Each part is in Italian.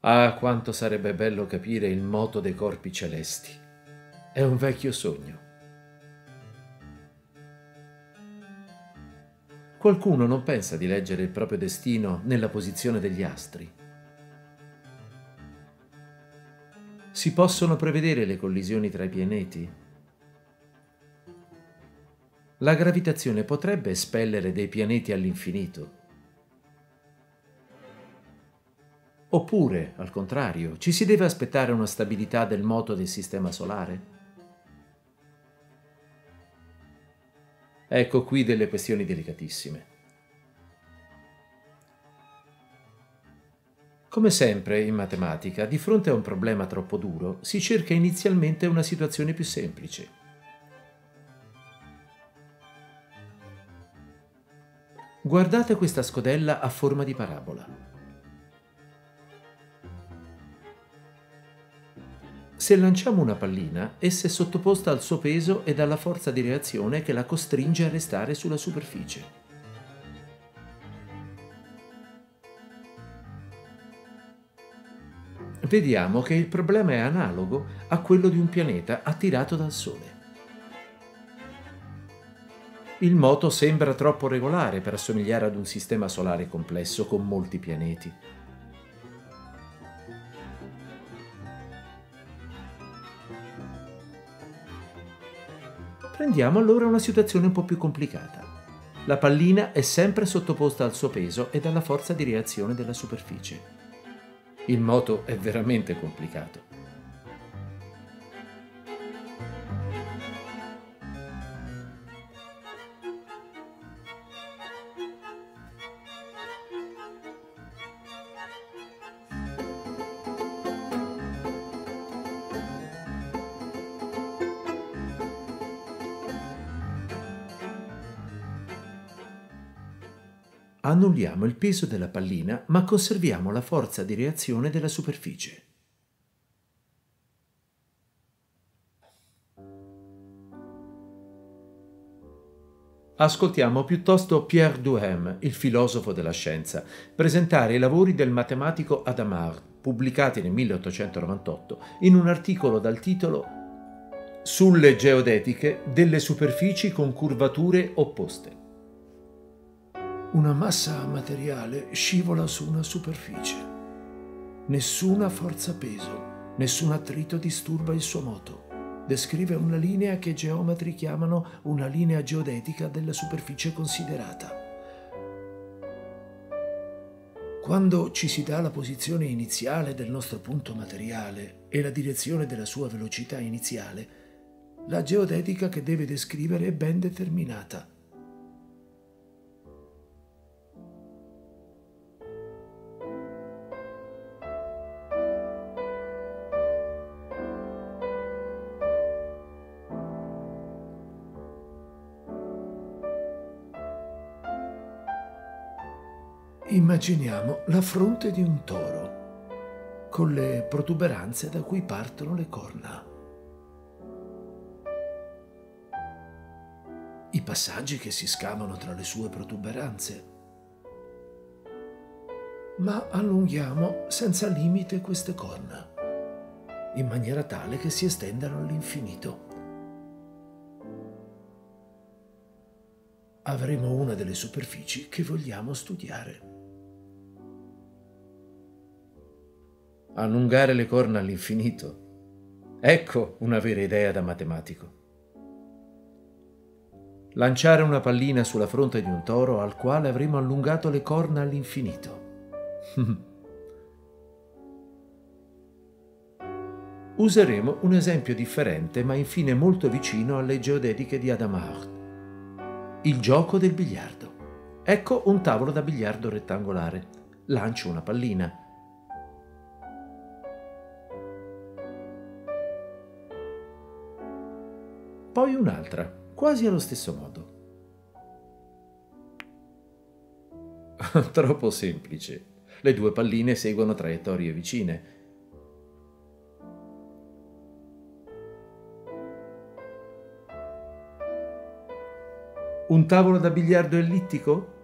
Ah, quanto sarebbe bello capire il moto dei corpi celesti. È un vecchio sogno. Qualcuno non pensa di leggere il proprio destino nella posizione degli astri. Si possono prevedere le collisioni tra i pianeti? La gravitazione potrebbe espellere dei pianeti all'infinito? Oppure, al contrario, ci si deve aspettare una stabilità del moto del Sistema Solare? Ecco qui delle questioni delicatissime. Come sempre in matematica, di fronte a un problema troppo duro, si cerca inizialmente una situazione più semplice. Guardate questa scodella a forma di parabola. Se lanciamo una pallina, essa è sottoposta al suo peso e alla forza di reazione che la costringe a restare sulla superficie. Vediamo che il problema è analogo a quello di un pianeta attirato dal Sole. Il moto sembra troppo regolare per assomigliare ad un sistema solare complesso con molti pianeti. Prendiamo allora una situazione un po' più complicata. La pallina è sempre sottoposta al suo peso e alla forza di reazione della superficie. Il moto è veramente complicato. Annulliamo il peso della pallina ma conserviamo la forza di reazione della superficie. Ascoltiamo piuttosto Pierre Duhem, il filosofo della scienza, presentare i lavori del matematico Adamard, pubblicati nel 1898, in un articolo dal titolo Sulle geodetiche delle superfici con curvature opposte. Una massa materiale scivola su una superficie. Nessuna forza peso, nessun attrito disturba il suo moto. Descrive una linea che geometri chiamano una linea geodetica della superficie considerata. Quando ci si dà la posizione iniziale del nostro punto materiale e la direzione della sua velocità iniziale, la geodetica che deve descrivere è ben determinata Immaginiamo la fronte di un toro, con le protuberanze da cui partono le corna. I passaggi che si scavano tra le sue protuberanze. Ma allunghiamo senza limite queste corna, in maniera tale che si estendano all'infinito. Avremo una delle superfici che vogliamo studiare. Allungare le corna all'infinito. Ecco una vera idea da matematico. Lanciare una pallina sulla fronte di un toro al quale avremo allungato le corna all'infinito. Useremo un esempio differente ma infine molto vicino alle geodetiche di Adamard. Il gioco del biliardo. Ecco un tavolo da biliardo rettangolare. Lancio una pallina poi un'altra, quasi allo stesso modo. Troppo semplice. Le due palline seguono traiettorie vicine. Un tavolo da biliardo ellittico?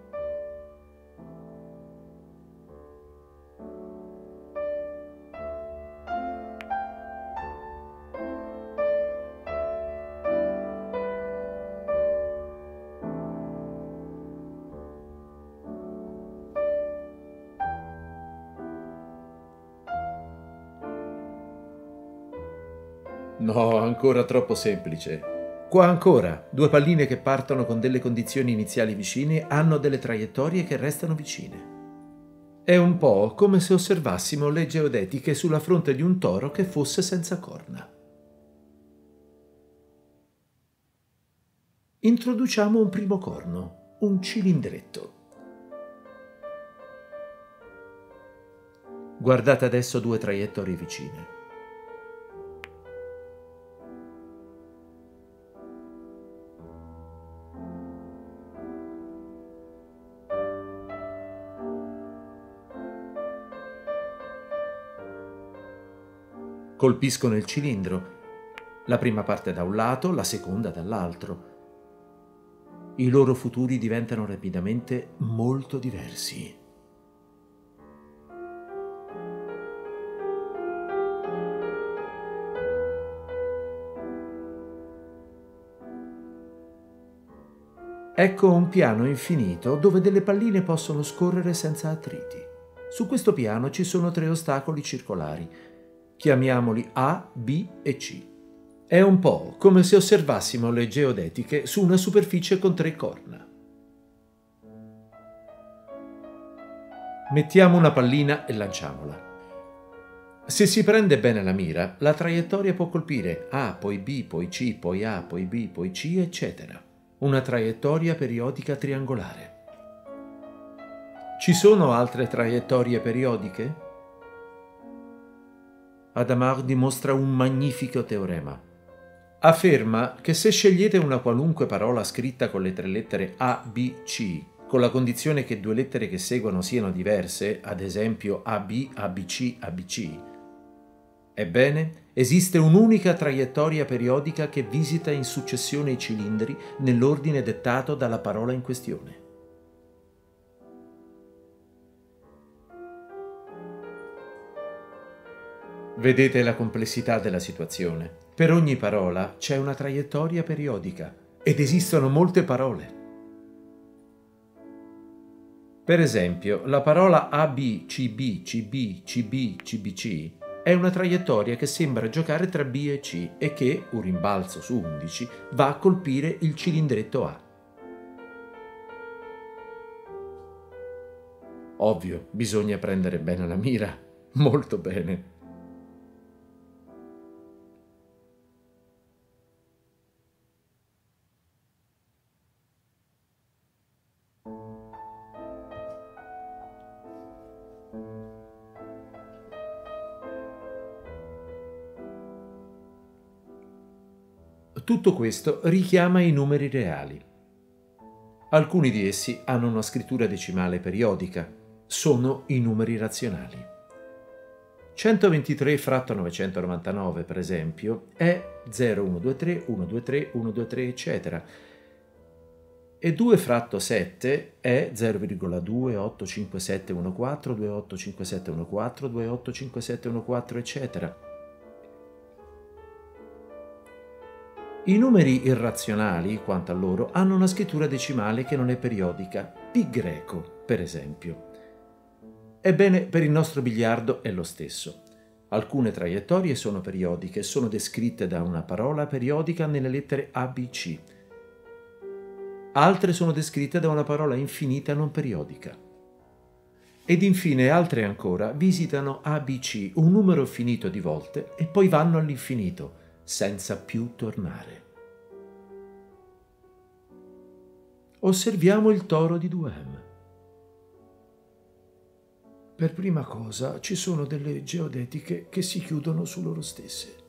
Ancora troppo semplice. Qua ancora, due palline che partono con delle condizioni iniziali vicine hanno delle traiettorie che restano vicine. È un po' come se osservassimo le geodetiche sulla fronte di un toro che fosse senza corna. Introduciamo un primo corno, un cilindretto. Guardate adesso due traiettorie vicine. Colpiscono il cilindro, la prima parte da un lato, la seconda dall'altro. I loro futuri diventano rapidamente molto diversi. Ecco un piano infinito dove delle palline possono scorrere senza attriti. Su questo piano ci sono tre ostacoli circolari, Chiamiamoli A, B e C. È un po' come se osservassimo le geodetiche su una superficie con tre corna. Mettiamo una pallina e lanciamola. Se si prende bene la mira, la traiettoria può colpire A, poi B, poi C, poi A, poi B, poi C, eccetera. Una traiettoria periodica triangolare. Ci sono altre traiettorie periodiche? Adamar dimostra un magnifico teorema. Afferma che se scegliete una qualunque parola scritta con le tre lettere A, B, C, con la condizione che due lettere che seguono siano diverse, ad esempio AB, ABC, ABC, ebbene, esiste un'unica traiettoria periodica che visita in successione i cilindri nell'ordine dettato dalla parola in questione. Vedete la complessità della situazione. Per ogni parola c'è una traiettoria periodica ed esistono molte parole. Per esempio, la parola AB, CB, CB, CB, CBC è una traiettoria che sembra giocare tra B e C e che, un rimbalzo su 11, va a colpire il cilindretto A. Ovvio, bisogna prendere bene la mira, molto bene. Tutto questo richiama i numeri reali. Alcuni di essi hanno una scrittura decimale periodica, sono i numeri razionali. 123 fratto 999, per esempio, è 0123, 123, 123, eccetera. E 2 fratto 7 è 0,285714, 285714, 285714, eccetera. I numeri irrazionali, quanto a loro, hanno una scrittura decimale che non è periodica, pi greco, per esempio. Ebbene, per il nostro biliardo è lo stesso. Alcune traiettorie sono periodiche, sono descritte da una parola periodica nelle lettere ABC. Altre sono descritte da una parola infinita non periodica. Ed infine altre ancora visitano ABC un numero finito di volte e poi vanno all'infinito senza più tornare. Osserviamo il toro di Duhem. Per prima cosa ci sono delle geodetiche che si chiudono su loro stesse.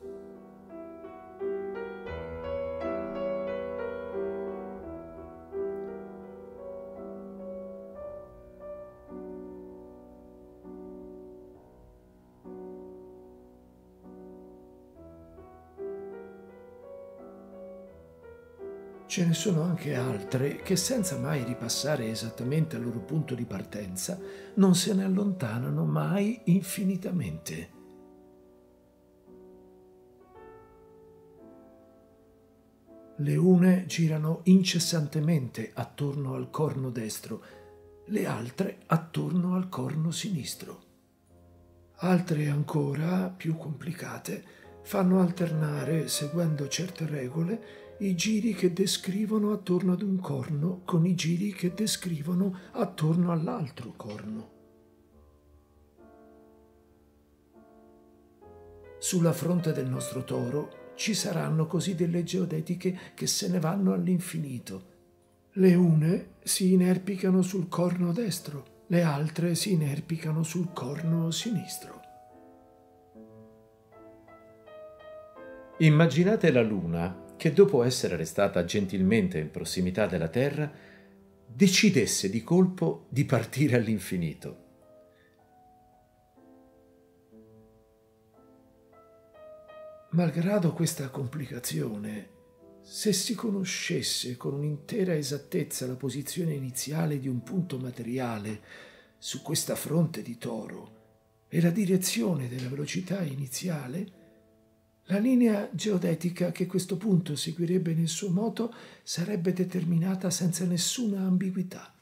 Ce ne sono anche altre che senza mai ripassare esattamente al loro punto di partenza non se ne allontanano mai infinitamente. Le une girano incessantemente attorno al corno destro, le altre attorno al corno sinistro. Altre ancora, più complicate, fanno alternare, seguendo certe regole, i giri che descrivono attorno ad un corno con i giri che descrivono attorno all'altro corno. Sulla fronte del nostro toro ci saranno così delle geodetiche che se ne vanno all'infinito. Le une si inerpicano sul corno destro, le altre si inerpicano sul corno sinistro. Immaginate la Luna che dopo essere restata gentilmente in prossimità della Terra, decidesse di colpo di partire all'infinito. Malgrado questa complicazione, se si conoscesse con un'intera esattezza la posizione iniziale di un punto materiale su questa fronte di toro e la direzione della velocità iniziale, la linea geodetica che questo punto seguirebbe nel suo moto sarebbe determinata senza nessuna ambiguità.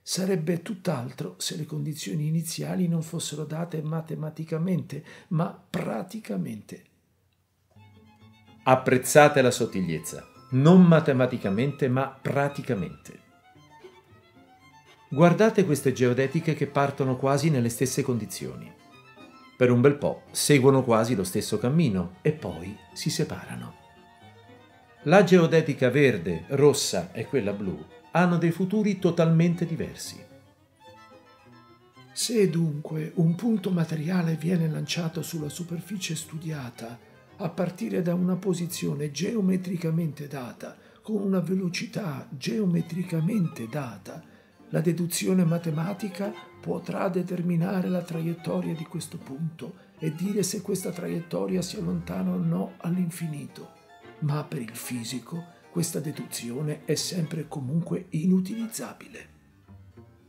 Sarebbe tutt'altro se le condizioni iniziali non fossero date matematicamente, ma praticamente. Apprezzate la sottigliezza, non matematicamente, ma praticamente. Guardate queste geodetiche che partono quasi nelle stesse condizioni per un bel po' seguono quasi lo stesso cammino e poi si separano. La geodetica verde, rossa e quella blu hanno dei futuri totalmente diversi. Se dunque un punto materiale viene lanciato sulla superficie studiata a partire da una posizione geometricamente data, con una velocità geometricamente data, la deduzione matematica potrà determinare la traiettoria di questo punto e dire se questa traiettoria sia lontana o no all'infinito. Ma per il fisico questa deduzione è sempre e comunque inutilizzabile.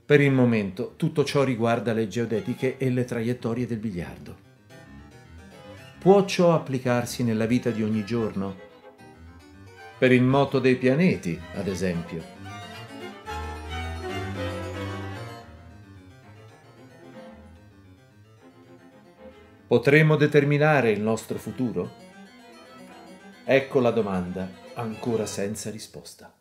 Per il momento tutto ciò riguarda le geodetiche e le traiettorie del biliardo. Può ciò applicarsi nella vita di ogni giorno? Per il moto dei pianeti, ad esempio. Potremo determinare il nostro futuro? Ecco la domanda ancora senza risposta.